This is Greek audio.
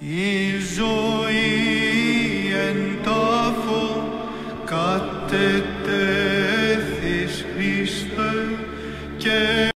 Η ζωή εν τάφο κατετέθης Χριστέ και